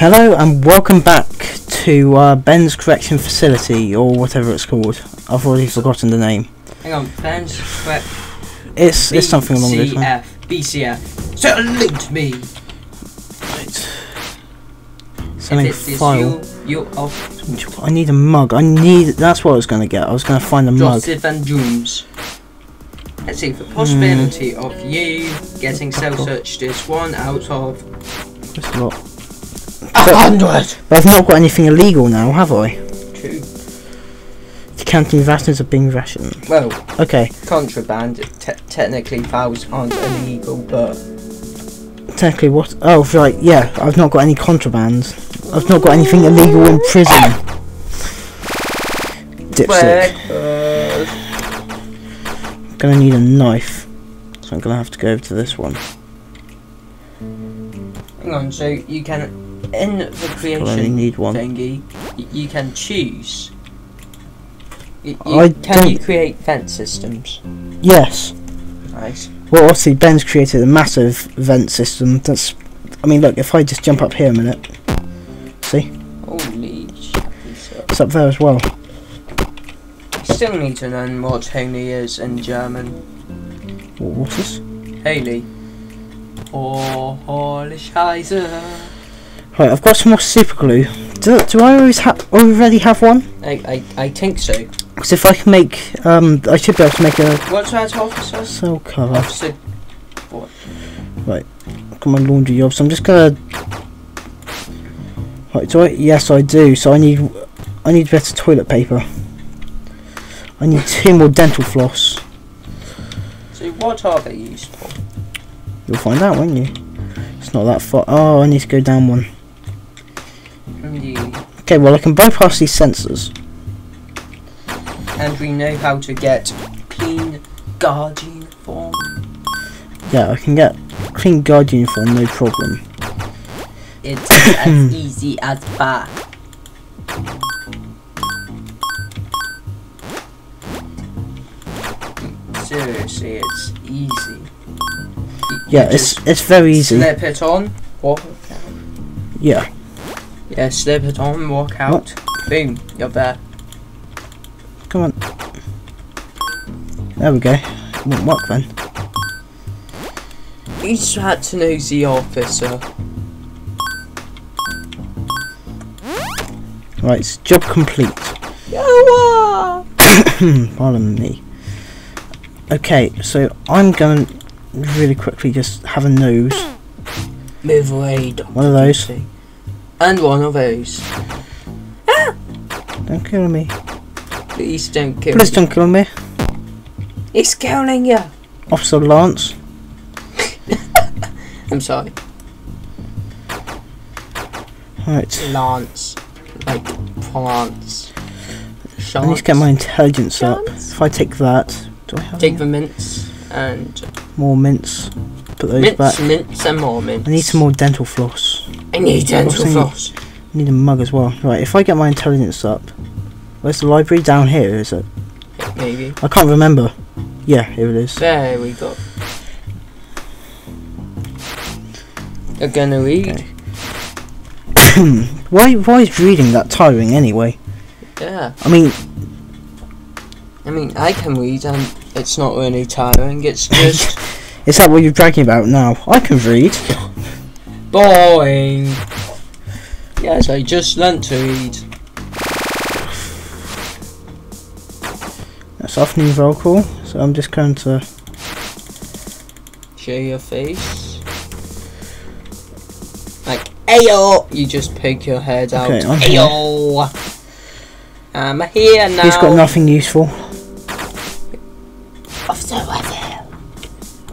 Hello and welcome back to uh, Ben's Correction Facility, or whatever it's called. I've already forgotten the name. Hang on, Ben's correct. It's it's something along those lines. BCF. Salute me. Right. Something if it is file. you, you of I need a mug. I need. That's what I was going to get. I was going to find a mug. And Dooms. Let's see, the possibility of you getting cell searched is one out of That's a lot. A hundred. But I've not got anything illegal now, have I? True. Counting rations are being rationed. Well, Okay. contraband te- technically files aren't illegal, but Technically, what? Oh, right. Yeah. I've not got any contraband. I've not got anything illegal in prison. Dipstick. Gonna need a knife, so I'm gonna have to go over to this one. Hang on, so you can in the I creation need one. thingy, you can choose. Y- you- I can you create vent systems? Yes. Nice. Well, obviously Ben's created a massive vent system. That's. I mean, look. If I just jump up here a minute, see, Holy shit. it's up there as well. Still need to learn what Haley is in German. What, this? Haley. Oh, holy Scheiße. Right, I've got some more super glue. Do, do I always have already have one? I, I, I think so. Because if I can make, um, I should be able to make a What's that officer? cell cover. Officer. Got my laundry job, so I'm just gonna. Right, do I? Yes, I do. So I need, I need better toilet paper. I need two more dental floss. So what are they used for? You'll find out, won't you? It's not that far. Oh, I need to go down one. Indeed. Okay, well I can bypass these sensors. And we know how to get clean guardian form. Yeah, I can get clean guard uniform, no problem. It's as easy as that. Seriously, it's easy. You- Yeah, it's it's very easy. Slip it on, out. Yeah. Yeah, slip it on, walk out. Boom, you're there. Come on. There we go. It won't work then. You just had to know the officer. Right, it's job complete. Pardon me. Okay, so I'm going to really quickly just have a nose. Move away. One of those. Duty. And one of those. Ah! Don't kill me. Please don't kill Please me. don't kill me. He's killing you. Officer Lance. I'm sorry. Right. Lance. Like plants. I need to get my intelligence up. If I take that, do I have Take any the mints and more mints? Put those mints, back. mints and more mints. I need some more dental floss. Need dental floss. I need a mug as well. Right, if I get my intelligence up, where's the library? Down here, is it? Maybe. I can't remember. Yeah, here it is. There we go. You're gonna read? Okay. why, why is reading that tiring anyway? Yeah. I mean, I mean, I can read and it's not really tiring. It's just is that what you're bragging about now? I can read. Boring. Yes, I just learnt to read. That's afternoon roll call, so I'm just going to. Show your face. Like, ayo! You just poke your head out. Okay, I'm ayo! I'm here now. He's got nothing useful. Officer Weather.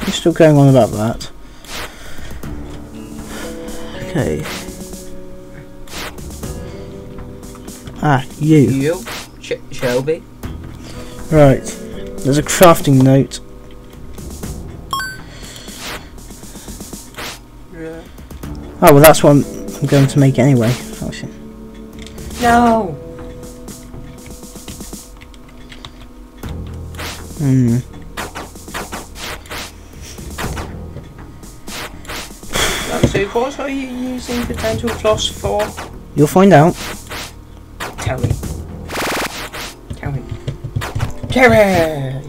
You're still going on about that. Okay. Ah, you. You, Sh- Shelby. Right. There's a crafting note. Yeah. Oh well, that's what I'm, going to make anyway. Actually. No. Hmm. So what are you using the dental floss for? You'll find out. Tell me. Tell me. Terry!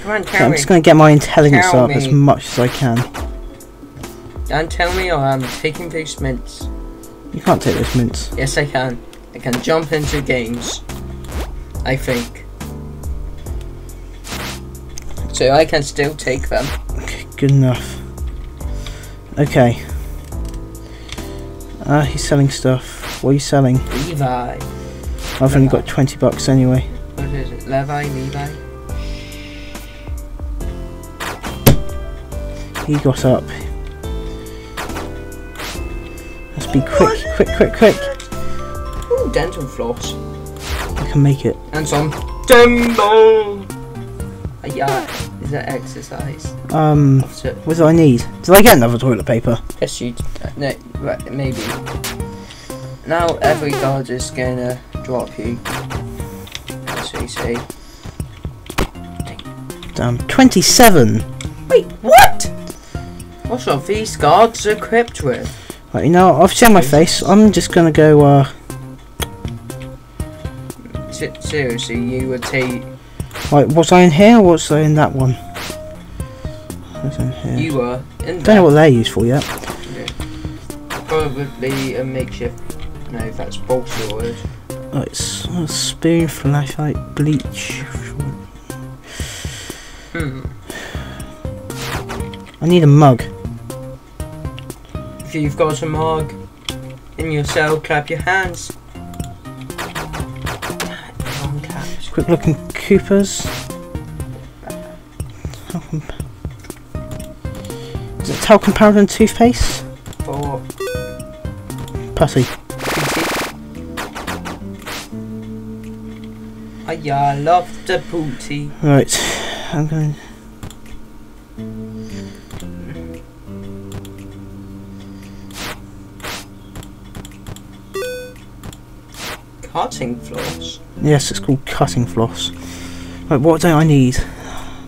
Come on, tell I'm just going to get my intelligence Tell up as much as I can. Don't tell me or I'm taking those mints. You can't take those mints. Yes, I can. I can jump into games. I think. So I can still take them. Okay, good enough. Okay. Uh, he's selling stuff. What are you selling? Levi. I've only got 20 bucks anyway. What is it? Levi? Levi? He got up. Let's be quick, quick, quick, quick. Ooh, dental floss. I can make it. And some! Uh, yeah, is that exercise? Um, what do I need? Did I get another toilet paper? yes, you. Uh, no, right, maybe. Now every guard is gonna drop you. That's what you say. Damn, 27! Wait, what? What's are these guards equipped with? Right, you know, I've seen my face. I'm just gonna go, uh, Se- seriously, you would take. Right, was I in here or was I in that one? Was in here? You were in Don't know what they're used for yet. Probably a makeshift. No, that's bullshit word. Right, s- uh, spoon, flashlight, bleach. Hmm. I need a mug. If you've got a mug in your cell, clap your hands. Quick look in Cooper's. Is it talcum powder and toothpaste? For Pussy. I love the booty. Right, I'm going. Cutting floss. Yes, it's called cutting floss. Right, what do I need?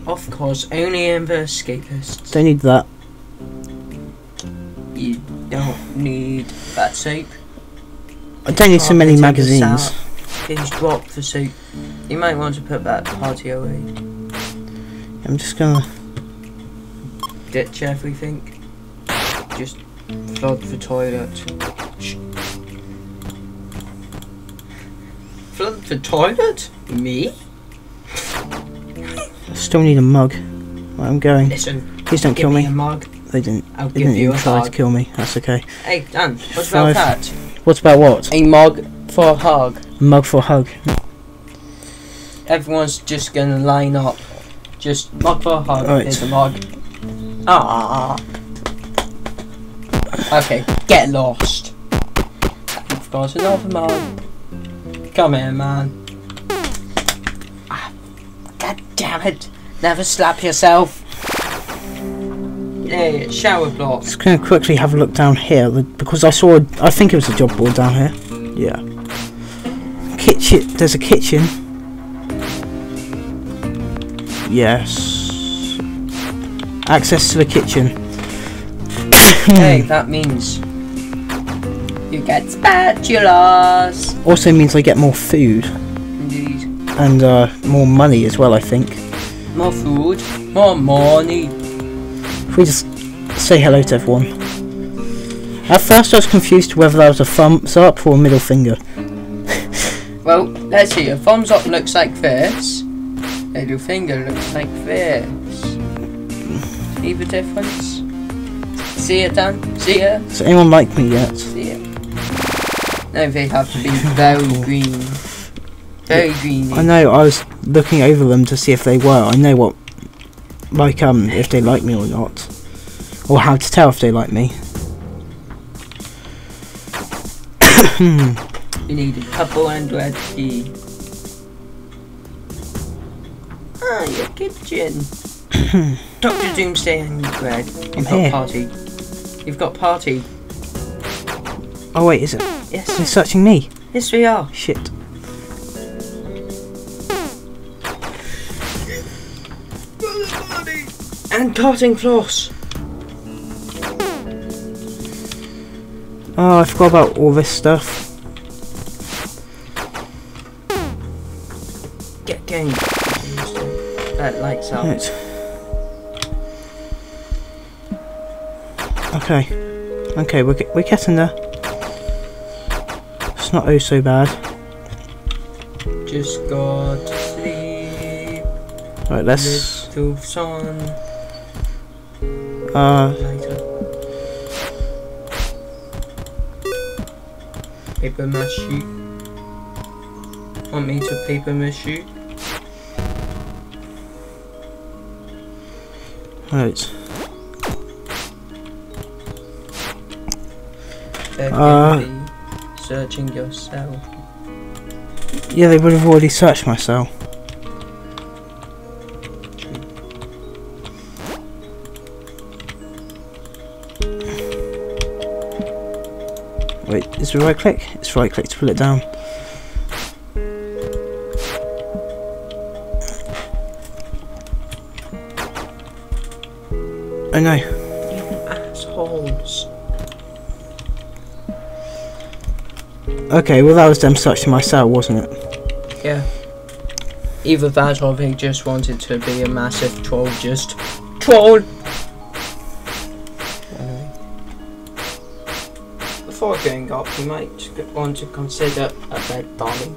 Of course, only in the escapists. Don't need that. You don't need that soap. I don't need so many magazines. out. Please drop the soap. You might want to put that party away. I'm just gonna. Ditch everything. Just flood the toilet. Shh. Flood the toilet? Me? I still need a mug. Right, I'm going. Listen, Please don't kill me me. a mug. They didn't. I'll They give didn't you even try to kill me. That's okay. Hey, Dan, what about that? What's about what? A mug for a hug. A Mug for a hug. Everyone's just gonna line up. Just mug for a hug. Right. Here's a mug. Ah. Okay, get lost. I've got another mug. Come here, man. Damn it! Never slap yourself. Yeah, shower block. Just gonna quickly have a look down here because I saw. A, I think it was a job board down here. Yeah. Kitchen. There's a kitchen. Yes. Access to the kitchen. hey, that means you get spatulas. Also means I get more food. And uh, more money as well. I think. More food, more money. If we just say hello to everyone. At first, I was confused whether that was a thumbs up or a middle finger. Well, let's see. A thumbs up looks like this. Middle finger looks like this. See the difference? See it, Dan? See it? Does anyone like me yet? See it? No, they have to be very green. Very. I know. I was looking over them to see if they were. I know what, like um, if they like me or not, or how to tell if they like me. You need a couple and red key. Ah, your kitchen. Doctor Doomsday and Greg. You've I'm got here. party. You've got party. Oh wait, is it? Yes. They're searching me. Yes, we are. Shit. And cutting floss. Oh, I forgot about all this stuff. Get game. That lights out. Right. Okay. Okay, we're, get- we're getting there. It's not oh so bad. Just got to sleep. Right, let's. Little son. Uh. Paper mache. Want me to paper mache? right. Uh. searching yourself. Yeah, they would have already searched my cell. Wait, is it right click? It's right click to pull it down. Oh no. Assholes. Okay, well that was them searching my cell, wasn't it? Yeah. Either that or they just wanted to be a massive troll, just troll! Before going up, you might want to consider a bed, darling.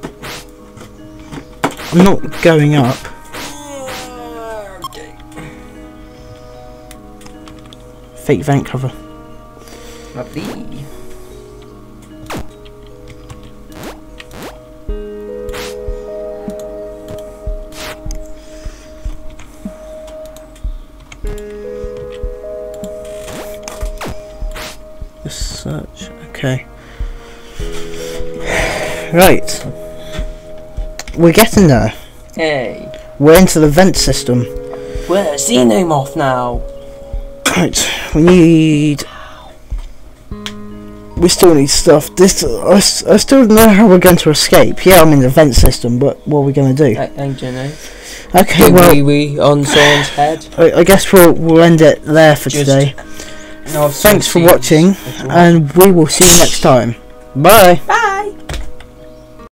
I'm not going up. Okay. Fake vent cover. Lovely. Right. We're getting there. Hey, We're into the vent system. where's Xenomorph now? Right. We need. We still need stuff. This. I, I still don't know how we're going to escape. Yeah, I'm in the vent system, but what are we going to do? I, I don't know. Okay, Big well, wee wee on someone's head. I, I guess we'll we'll end it there for Just- today. No, Thanks for watching, and we will see you next time. Bye. Bye.